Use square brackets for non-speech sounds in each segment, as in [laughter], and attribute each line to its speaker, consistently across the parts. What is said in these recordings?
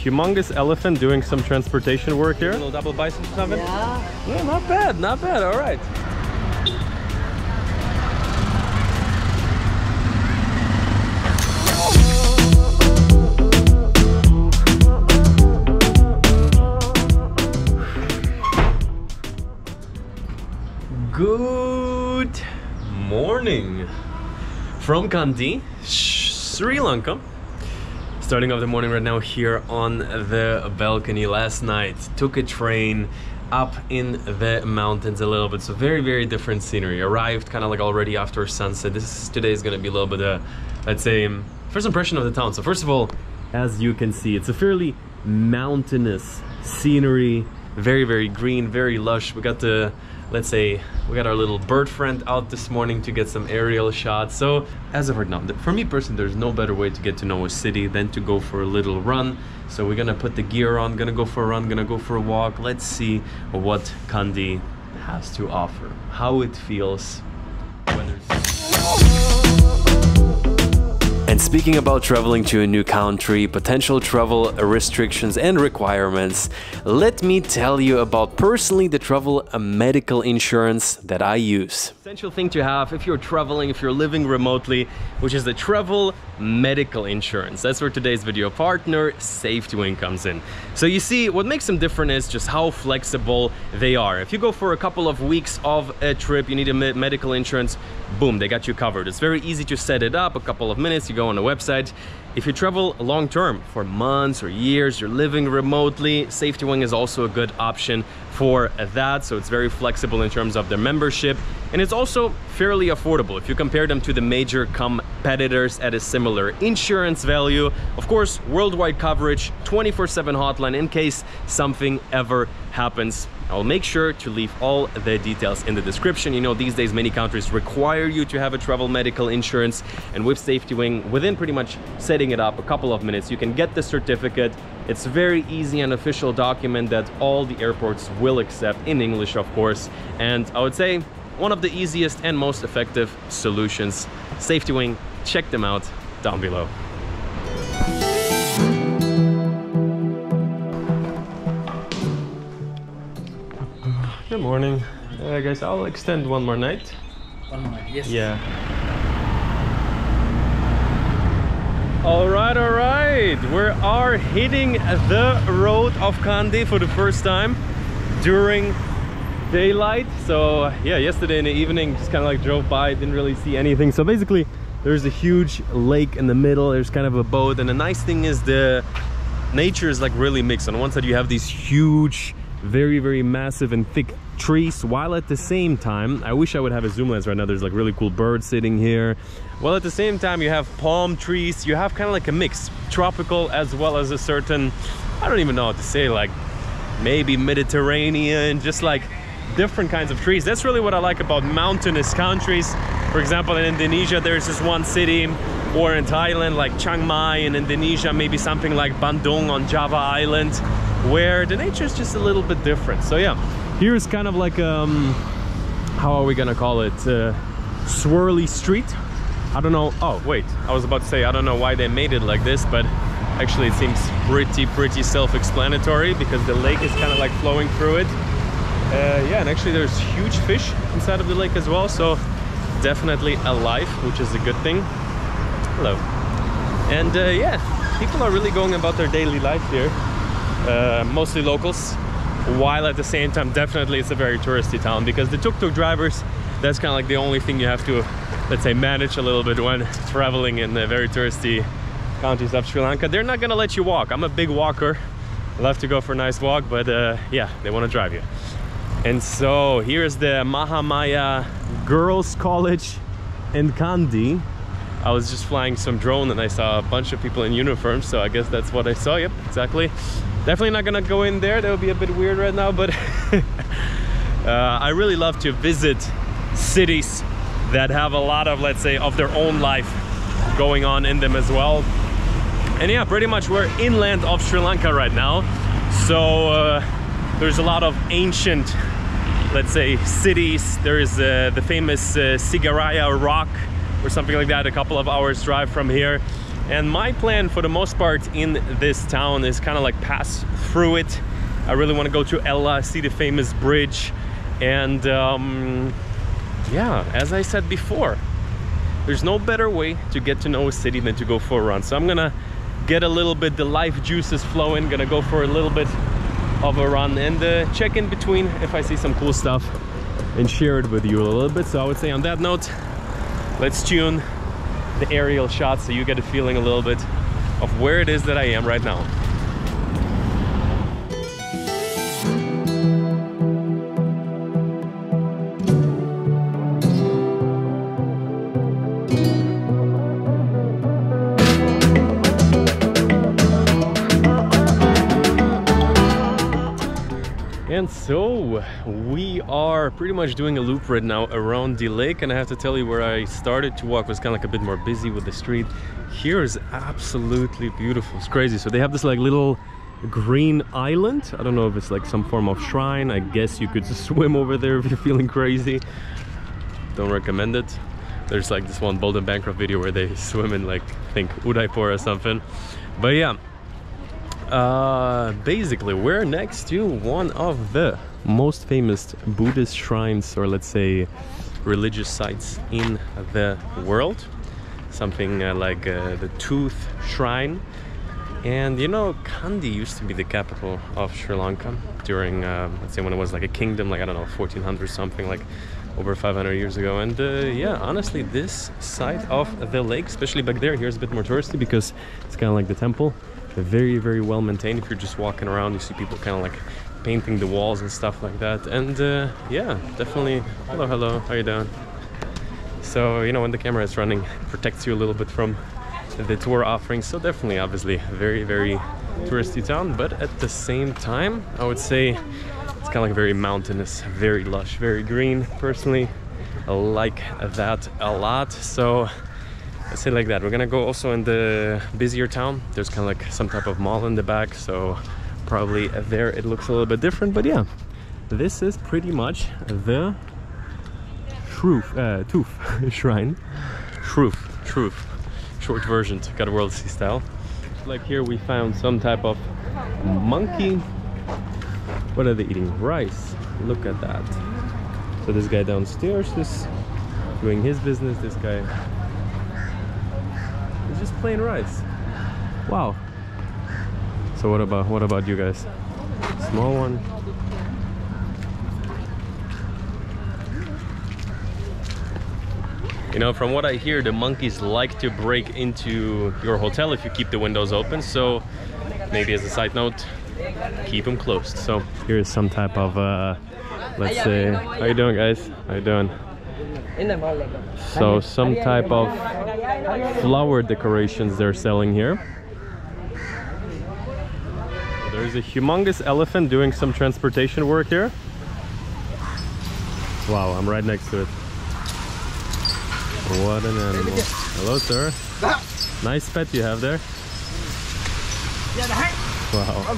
Speaker 1: humongous elephant doing some transportation work here.
Speaker 2: little double biceps or something?
Speaker 3: Yeah.
Speaker 2: Yeah, not bad, not bad. All right. Good morning from Kandy, Sri Lanka. Starting off the morning right now here on the balcony. Last night took a train up in the mountains a little bit. So very, very different scenery. Arrived kind of like already after sunset. This is, today is going to be a little bit, uh, let's say, um, first impression of the town. So first of all, as you can see, it's a fairly mountainous scenery. Very, very green, very lush. We got the let's say we got our little bird friend out this morning to get some aerial shots. So as of right now for me personally there's no better way to get to know a city than to go for a little run. So we're gonna put the gear on gonna go for a run gonna go for a walk. Let's see what Kandy has to offer how it feels
Speaker 4: And speaking about traveling to a new country, potential travel restrictions and requirements, let me tell you about personally the travel medical insurance that I use.
Speaker 1: essential thing to have if you're traveling, if you're living remotely, which is the travel medical insurance. That's where today's video partner, SafetyWing, comes in. So you see, what makes them different is just how flexible they are. If you go for a couple of weeks of a trip, you need a medical insurance, boom, they got you covered. It's very easy to set it up, a couple of minutes, you go on the website. If you travel long term for months or years, you're living remotely, SafetyWing is also a good option for that. So it's very flexible in terms of their membership. And it's also fairly affordable if you compare them to the major competitors at a similar insurance value. Of course, worldwide coverage, 24 7 hotline in case something ever happens. I'll make sure to leave all the details in the description. You know, these days many countries require you to have a travel medical insurance and with SafetyWing within pretty much setting it up a couple of minutes, you can get the certificate. It's very easy and official document that all the airports will accept in English, of course. And I would say one of the easiest and most effective solutions. SafetyWing check them out down below. Good morning. Uh, guys, I'll extend one more night.
Speaker 3: One more, yes.
Speaker 1: Yeah. All right, all right. We are hitting the road of Kandy for the first time during daylight. So yeah, yesterday in the evening, just kind of like drove by, didn't really see anything. So basically, there's a huge lake in the middle. There's kind of a boat, and the nice thing is the nature is like really mixed. On one side, you have these huge, very, very massive and thick trees, while at the same time, I wish I would have a zoom lens right now. There's like really cool birds sitting here. While at the same time, you have palm trees. You have kind of like a mix, tropical as well as a certain, I don't even know what to say, like maybe Mediterranean, just like different kinds of trees. That's really what I like about mountainous countries. For example, in Indonesia, there's this one city, or in Thailand, like Chiang Mai in Indonesia, maybe something like Bandung on Java Island, where the nature is just a little bit different. So yeah, here's kind of like, um, how are we gonna call it? Uh, swirly street. I don't know. Oh, wait, I was about to say, I don't know why they made it like this, but actually it seems pretty, pretty self-explanatory because the lake is kind of like flowing through it. Uh, yeah, and actually there's huge fish inside of the lake as well, so definitely alive, which is a good thing. Hello. And uh, yeah, people are really going about their daily life here, uh, mostly locals, while at the same time, definitely it's a very touristy town because the tuk-tuk drivers, that's kind of like the only thing you have to, let's say, manage a little bit when traveling in the very touristy counties of Sri Lanka. They're not gonna let you walk. I'm a big walker. Love to go for a nice walk, but uh, yeah, they want to drive you. And so here's the Mahamaya Girls College in Kandy. I was just flying some drone and I saw a bunch of people in uniform, so I guess that's what I saw. Yep, exactly. Definitely not gonna go in there. That would be a bit weird right now, but [laughs] uh, I really love to visit cities that have a lot of, let's say, of their own life going on in them as well. And yeah, pretty much we're inland of Sri Lanka right now. So uh, there's a lot of ancient, let's say, cities. There is uh, the famous uh, Sigiriya Rock or something like that, a couple of hours drive from here. And my plan for the most part in this town is kind of like pass through it. I really want to go to Ella, see the famous bridge. And um, yeah, as I said before, there's no better way to get to know a city than to go for a run. So I'm gonna get a little bit the life juices flowing, gonna go for a little bit of a run and uh, check in between if I see some cool stuff and share it with you a little bit. So I would say on that note, let's tune the aerial shot so you get a feeling a little bit of where it is that I am right now. We are pretty much doing a loop right now around the lake and I have to tell you where I started to walk was kind of like a bit more busy with the street. Here is absolutely beautiful. It's crazy. So they have this like little green island. I don't know if it's like some form of shrine. I guess you could [laughs] swim over there if you're feeling crazy. Don't recommend it. There's like this one Bald and Bankrupt video where they [laughs] swim in like I think Udaipur or something. But yeah, uh, basically, we're next to one of the most famous Buddhist shrines, or let's say religious sites in the world. Something uh, like uh, the Tooth Shrine. And you know, Kandy used to be the capital of Sri Lanka during, uh, let's say, when it was like a kingdom, like I don't know, 1400 something, like over 500 years ago. And uh, yeah, honestly, this side of the lake, especially back there, here's a bit more touristy because it's kind of like the temple very very well maintained if you're just walking around you see people kind of like painting the walls and stuff like that. And uh, yeah definitely. Hello hello. How you doing? So you know when the camera is running it protects you a little bit from the tour offerings. So definitely obviously very very touristy town. But at the same time i would say it's kind of like very mountainous very lush very green. Personally I like that a lot. So let's say like that. We're gonna go also in the busier town. There's kind of like some type of mall in the back. So probably there it looks a little bit different but yeah. This is pretty much the Shroof, uh, Tooth [laughs] shrine. Shroof, Shroof short version to Got World Sea style. Like here we found some type of monkey. What are they eating? Rice. Look at that. So this guy downstairs is doing his business. This guy is just plain rice. Wow. So what about what about you guys? Small one. You know, from what I hear, the monkeys like to break into your hotel if you keep the windows open. So maybe as a side note, keep them closed. So here's some type of, uh, let's say, how you doing guys? How you doing? So some type of flower decorations they're selling here. There's a humongous elephant doing some transportation work here. Wow, I'm right next to it. What an animal. Hello, sir. Nice pet you have there. Wow.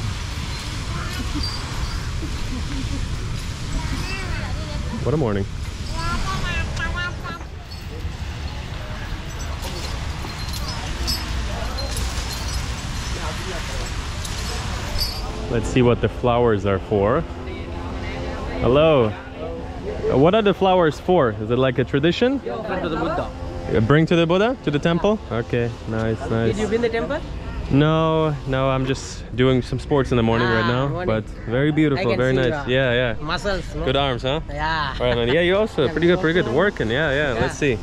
Speaker 1: What a morning. Let's see what the flowers are for. Hello. Uh, what are the flowers for? Is it like a tradition?
Speaker 3: Bring to the Buddha.
Speaker 1: Uh, Bring to the Buddha? To the temple? Okay, nice, nice.
Speaker 3: Did you been the temple?
Speaker 1: No, no, I'm just doing some sports in the morning right
Speaker 3: Ah,
Speaker 1: now.
Speaker 3: morning.
Speaker 1: But very beautiful, very nice.
Speaker 3: the
Speaker 1: Yeah, yeah.
Speaker 3: Muscles, no?
Speaker 1: Good arms, huh?
Speaker 3: Yeah.
Speaker 1: All right, man. Yeah, you also [laughs] pretty good, pretty good. Working, yeah, yeah. Let's see.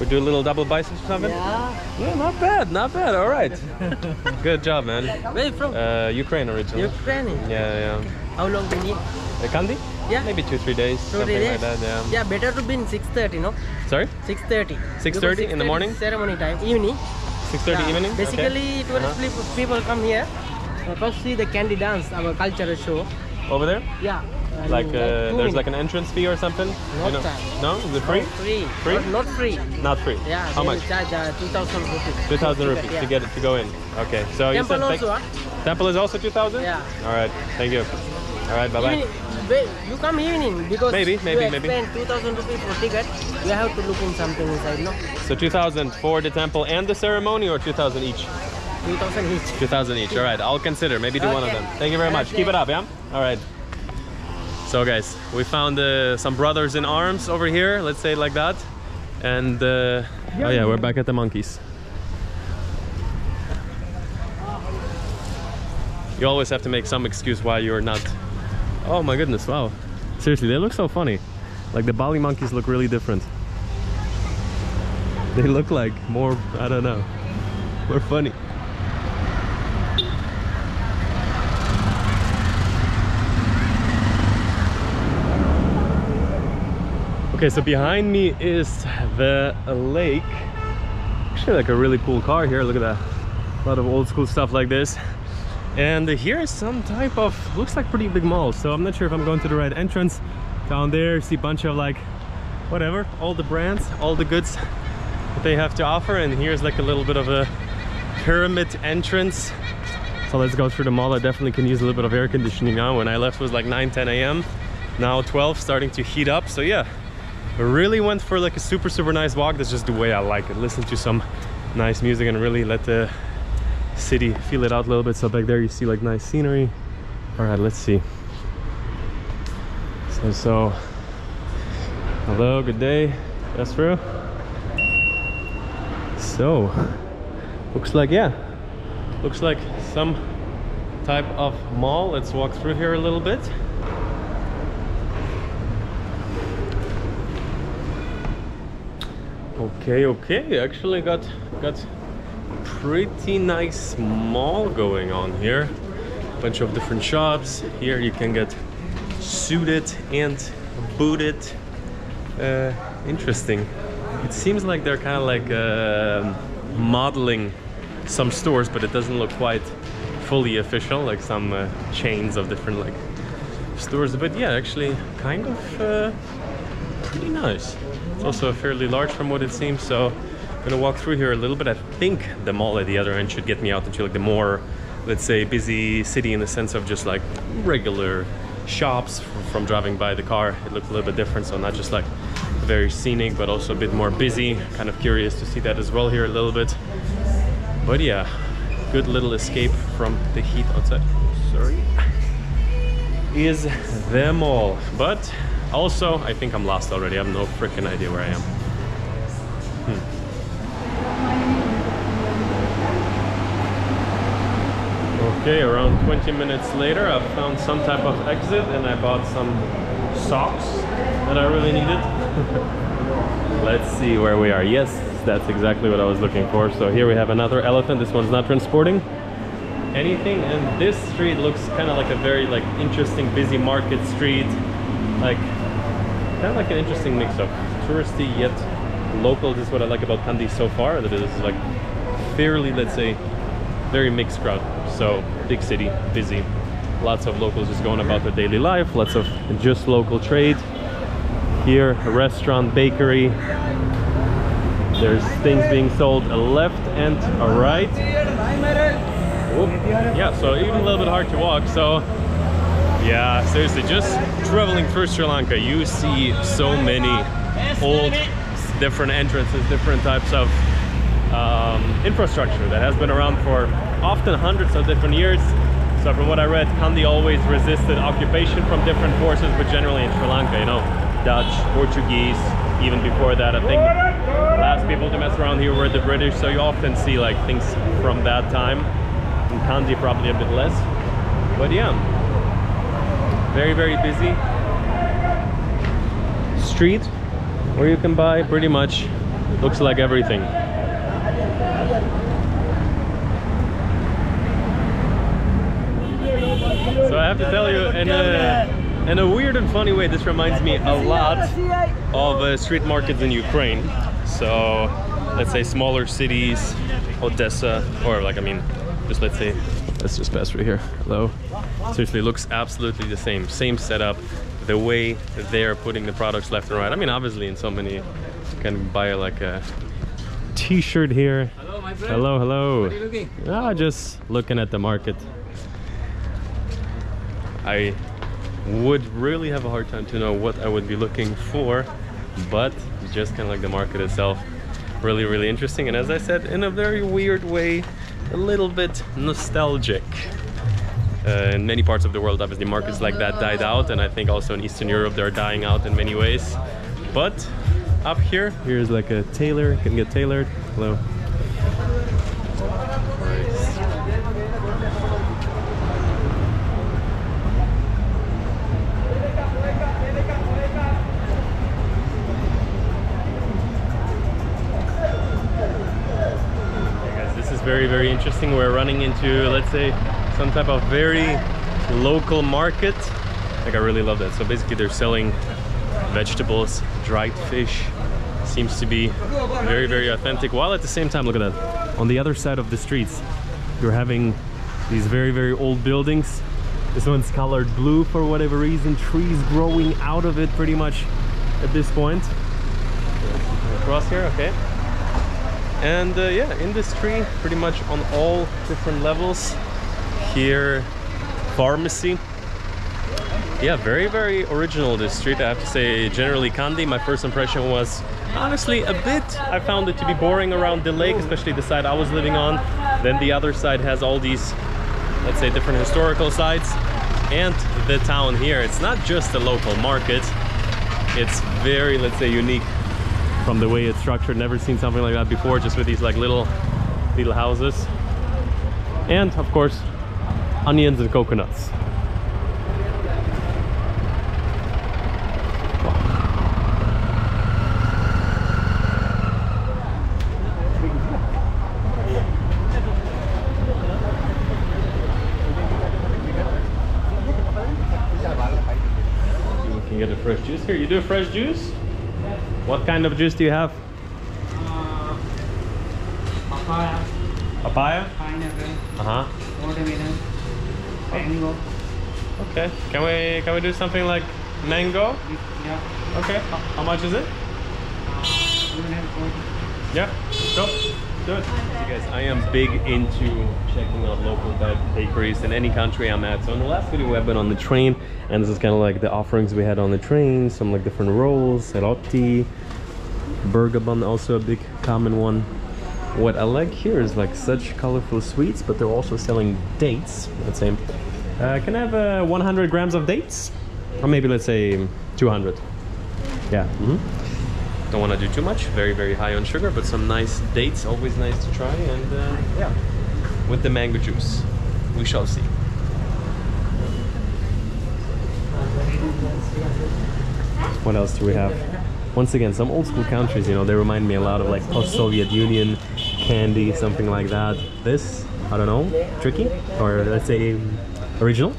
Speaker 1: We do a little double biceps or something?
Speaker 3: Yeah.
Speaker 1: Yeah, not bad, not bad. All right. [laughs] good job, man.
Speaker 3: Where you from?
Speaker 1: Uh, Ukraine originally.
Speaker 3: Ukraine.
Speaker 1: Yeah, yeah.
Speaker 3: How long we need?
Speaker 1: Uh, Kandy?
Speaker 3: Yeah.
Speaker 1: Maybe two, three days.
Speaker 3: Two
Speaker 1: something
Speaker 3: days.
Speaker 1: like that, yeah.
Speaker 3: Yeah, better to be in 6.30, no?
Speaker 1: Sorry?
Speaker 3: 6.30.
Speaker 1: 6:30 in the morning?
Speaker 3: Ceremony time, evening.
Speaker 1: 6.30
Speaker 3: Yeah.
Speaker 1: evening? Okay.
Speaker 3: Basically, tourist people- people come here. Uh, first see the Kandy dance, our cultural show.
Speaker 1: Over there?
Speaker 3: Yeah.
Speaker 1: Like, uh, there's like an entrance fee or something?
Speaker 3: Not
Speaker 1: You know- No? Is it free?
Speaker 3: Free.
Speaker 1: Free?
Speaker 3: Not, not free.
Speaker 1: Not free.
Speaker 3: Yeah.
Speaker 1: How much?
Speaker 3: Charge uh, 2,000 rupees.
Speaker 1: 2,000 rupees
Speaker 3: Yeah.
Speaker 1: to get it to go in. Okay. So you
Speaker 3: Temple
Speaker 1: said
Speaker 3: also, huh?
Speaker 1: Temple is also 2,000?
Speaker 3: Yeah.
Speaker 1: All right. Thank you. All right. Bye bye.
Speaker 3: Evening, you come evening because
Speaker 1: Maybe, maybe,
Speaker 3: you
Speaker 1: maybe.
Speaker 3: spend 2,000 rupees for ticket. You have to look in something inside, no?
Speaker 1: So 2,000 for the temple and the ceremony, or 2,000 each?
Speaker 3: 2,000 each.
Speaker 1: 2,000 each. All right. I'll consider. Maybe do one of them. Thank you very much.
Speaker 3: Okay.
Speaker 1: Keep it up. Yeah. All right. So guys, we found uh, some brothers in arms over here. Let's say like that. And uh, oh yeah, we're back at the monkeys. You always have to make some excuse why you're not. Oh my goodness! Wow. Seriously, they look so funny. Like the Bali monkeys look really different. They look like more. I don't know. More funny. Okay, so behind me is the lake. Actually, like a really cool car here. Look at that. A lot of old school stuff like this. And here is some type of, looks like pretty big mall. So I'm not sure if I'm going to the right entrance. Down there, see a bunch of like, whatever, all the brands, all the goods that they have to offer. And here's like a little bit of a pyramid entrance. So let's go through the mall. I definitely can use a little bit of air conditioning now. When I left it was like 9, 10 a.m. Now 12, starting to heat up. So yeah, really went for like a super, super nice walk. That's just the way I like it. Listen to some nice music and really let the city feel it out a little bit. So back there you see like nice scenery. All right, let's see. So, so, hello, good day. That's true So, looks like, yeah, looks like some type of mall. Let's walk through here a little bit. Okay, okay. Actually got got pretty nice mall going on here. Bunch of different shops. Here you can get suited and booted. Uh, interesting. It seems like they're kind of like uh, modeling some stores, but it doesn't look quite fully official, like some uh, chains of different like stores. But yeah, actually, kind of uh, pretty nice. Also fairly large from what it seems, so I'm gonna walk through here a little bit. I think the mall at the other end should get me out into like the more, let's say, busy city in the sense of just like regular shops from driving by the car. It looked a little bit different, so not just like very scenic, but also a bit more busy. Kind of curious to see that as well here a little bit. But yeah, good little escape from the heat outside. Sorry is the mall. But also, I think I'm lost already. I have no freaking idea where I am. Hmm. Okay, around 20 minutes later, I found some type of exit and I bought some socks that I really needed. [laughs] Let's see where we are. Yes, that's exactly what I was looking for. So here we have another elephant. This one's not transporting anything and this street looks kind of like a very like interesting busy market street like kind of like an interesting mix of touristy yet local is what i like about kandy so far that it is like fairly let's say very mixed crowd so big city busy lots of locals just going about their daily life lots of just local trade here a restaurant bakery there's things being sold a left and a right Oop. Yeah, so even a little bit hard to walk. So, yeah, seriously, just traveling through Sri Lanka, you see so many old, different entrances, different types of um, infrastructure that has been around for often hundreds of different years. So, from what I read, Kandy always resisted occupation from different forces, but generally in Sri Lanka, you know, Dutch, Portuguese, even before that, I think last people to mess around here were the British. So, you often see like things from that time in Kandy probably a bit less but yeah very very busy street where you can buy pretty much looks like everything so I have to tell you in a, in a weird and funny way this reminds me a lot of uh, street markets in Ukraine so let's say smaller cities Odessa or like I mean just let's say Let's just pass through here. Hello. Seriously, looks absolutely the same. Same setup. The way they're putting the products left and right. I mean, obviously, in so many, you can buy like a T-shirt here.
Speaker 3: Hello, my friend.
Speaker 1: Hello, hello.
Speaker 3: Are you looking?
Speaker 1: Ah, just looking at the market. I would really have a hard time to know what I would be looking for, but just kind of like the market itself, really, really interesting. And as I said, in a very weird way, a little bit nostalgic. Uh, in many parts of the world, obviously, markets like that died out, and I think also in Eastern Europe they're dying out in many ways. But up here, here's like a tailor, can get tailored. Hello. Very, very interesting. We're running into, let's say, some type of very local market. Like, I really love that. So basically, they're selling vegetables, dried fish. Seems to be very, very authentic. While at the same time, look at that. On the other side of the streets, you're having these very, very old buildings. This one's colored blue for whatever reason. Trees growing out of it pretty much at this point. Across here, okay and uh, yeah industry pretty much on all different levels here pharmacy. Yeah very very original this street i have to say generally Kandy my first impression was honestly a bit i found it to be boring around the lake especially the side i was living on. Then the other side has all these let's say different historical sites. And the town here it's not just a local market. It's very let's say unique from the way it's structured. Never seen something like that before, just with these like little, little houses. And of course, onions and coconuts. You can get a fresh juice here. You do a fresh juice? What kind of juice do you have?
Speaker 3: Uh, papaya,
Speaker 1: Papaya?
Speaker 3: pineapple,
Speaker 1: Uh-huh.
Speaker 3: watermelon, mango.
Speaker 1: Okay. Can we can we do something like mango?
Speaker 3: Yeah.
Speaker 1: Okay. How, how much is it?
Speaker 3: You will have forty.
Speaker 1: Yeah. Go. Do it. You guys, I am big into checking out local ba- bakeries in any country I'm at. So in the last video I've been on the train and this is kind of like the offerings we had on the train. Some like different rolls, roti, burger bun, also a big common one. What I like here is like such colorful sweets, but they're also selling dates. Let's say, uh, can I have uh, 100 grams of dates? Or maybe let's say 200. Yeah. mhm. Don't want to do too much. Very, very high on sugar, but some nice dates. Always nice to try. And uh, yeah, with the mango juice, we shall see. What else do we have? Once again, some old school countries, you know, they remind me a lot of like post-Soviet Union candy, something like that. This, I don't know, tricky, or let's say original.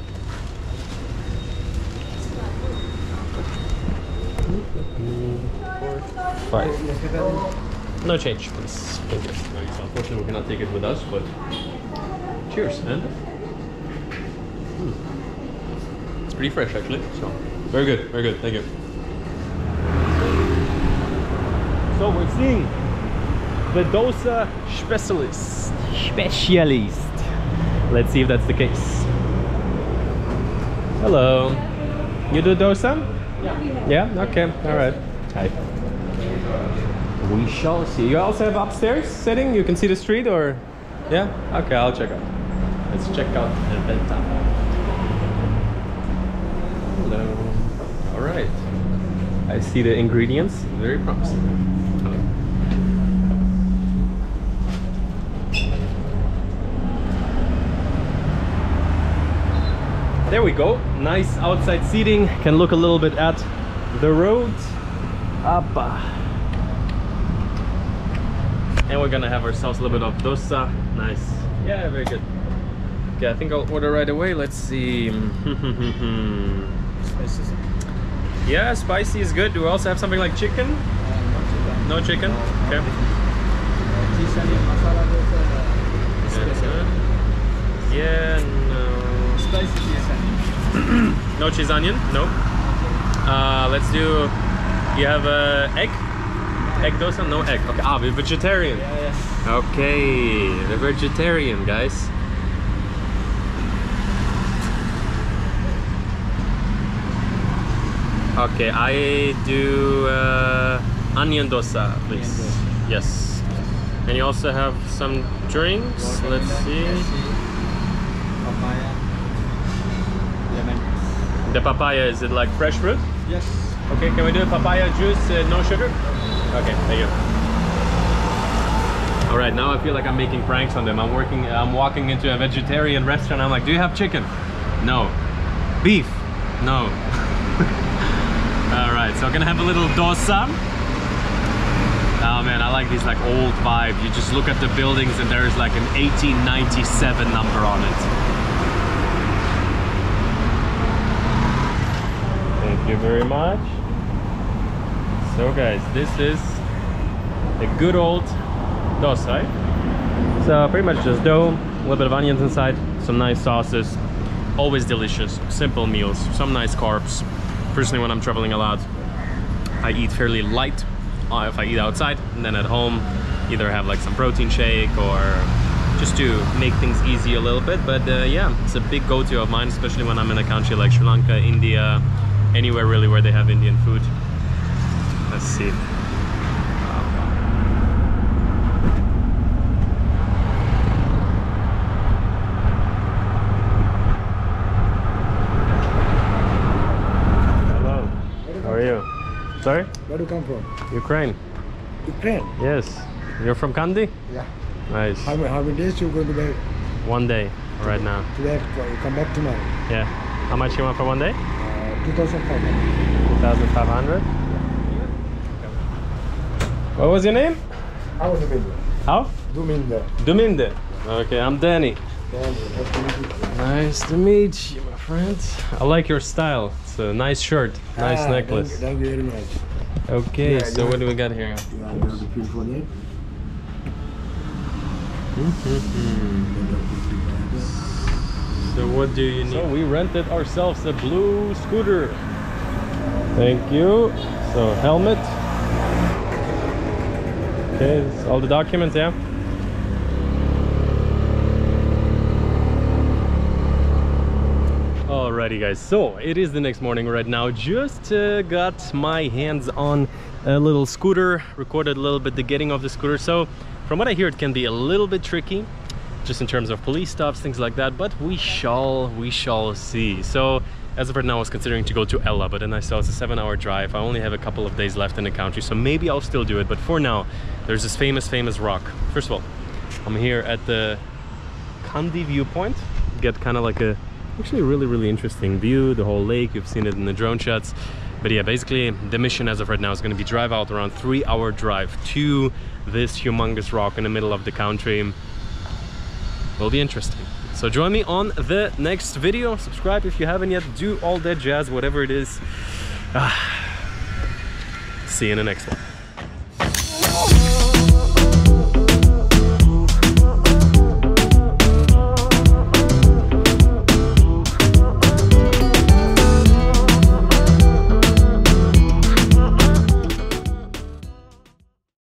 Speaker 1: Five. No change, please. Thank you. Unfortunately, we cannot take it with us, but cheers, man. Hmm. It's pretty fresh, actually. So very good, very good. Thank you. So we're seeing the dosa specialist. Specialist. Let's see if that's the case. Hello. You do dosa? Yeah. Yeah. Okay. All right. Hi. We shall see. You also have upstairs sitting? You can see the street or? Yeah? Okay, I'll check out. Let's check out the Venta. Hello. All right. I see the ingredients. Very promising. There we go. Nice outside seating. Can look a little bit at the road. Appa. And we're gonna have ourselves a little bit of dosa. Nice. Yeah, very good. Okay, I think I'll order right away. Let's see. [laughs] yeah, spicy is good. Do we also have something like chicken? No chicken? Okay. Good, good. Yeah, no.
Speaker 5: Spicy cheese onion.
Speaker 1: No cheese onion? No. Uh, let's do. You have uh, egg? Egg dosa? No egg. Okay. Ah, we're vegetarian.
Speaker 5: Yeah, yeah.
Speaker 1: Okay, the vegetarian guys. Okay, I do uh, onion dosa, please.
Speaker 5: dosa.
Speaker 1: Yes. And you also have some drinks. Let's see.
Speaker 5: Papaya.
Speaker 1: The papaya is it like fresh fruit?
Speaker 5: Yes.
Speaker 1: Okay, can we do papaya juice, uh, no sugar? Okay, thank you. All right, now I feel like I'm making pranks on them. I'm working, I'm walking into a vegetarian restaurant. I'm like, do you have chicken? No. Beef? No. [laughs] All right, so I'm gonna have a little dosa. Oh man, I like these like old vibe. You just look at the buildings and there's like an 1897 number on it. You very much. So guys, this is a good old dosa. eh? So pretty much just dough, a little bit of onions inside, some nice sauces. Always delicious, simple meals, some nice carbs. Personally, when I'm traveling a lot, I eat fairly light uh, if I eat outside, and then at home, either have like some protein shake or just to make things easy a little bit. But uh, yeah, it's a big go-to of mine, especially when I'm in a country like Sri Lanka, India, anywhere really where they have Indian food. Let's see. Hello. How are you? Sorry?
Speaker 5: Where do you come from?
Speaker 1: Ukraine.
Speaker 5: Ukraine.
Speaker 1: Yes. You're from Kandy?
Speaker 5: Yeah.
Speaker 1: Nice.
Speaker 5: How many, how many days you going to be
Speaker 1: One day right now.
Speaker 5: today? You come back tomorrow.
Speaker 1: Yeah. How much you want for one day?
Speaker 5: Uh, 2,500.
Speaker 1: 2,500. What was your name?
Speaker 5: I was bit.
Speaker 1: How?
Speaker 5: Duminder.
Speaker 1: Duminde. Okay, I'm Danny.
Speaker 5: Then nice to meet you.
Speaker 1: Nice to meet you, my friend. I like your style. It's a nice shirt, nice
Speaker 5: Ah,
Speaker 1: necklace.
Speaker 5: Thank, thank you very much.
Speaker 1: Okay,
Speaker 5: Yeah,
Speaker 1: so what do we got here?
Speaker 5: You to feel for it?
Speaker 1: So what do you need? So we rented ourselves a blue scooter. Thank you. So helmet. Okay, all the documents, yeah. Alrighty guys, so it is the next morning right now. Just uh, got my hands on a little scooter, recorded a little bit the getting of the scooter. So from what I hear, it can be a little bit tricky just in terms of police stops, things like that, but we shall, we shall see. So as of right now, I was considering to go to Ella, but then I saw it's a seven hour drive. I only have a couple of days left in the country, so maybe I'll still do it. But for now, there's this famous, famous rock. First of all, I'm here at the Kandy viewpoint. Get kind of like a actually really, really interesting view, the whole lake. You've seen it in the drone shots. But yeah, basically the mission as of right now is going to be drive out around three hour drive to this humongous rock in the middle of the country will be interesting. So join me on the next video. Subscribe if you haven't yet. Do all that jazz, whatever it is. Ah. See you in the next one.